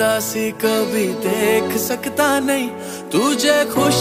उदासी कभी देख सकता नहीं। तुझे खुश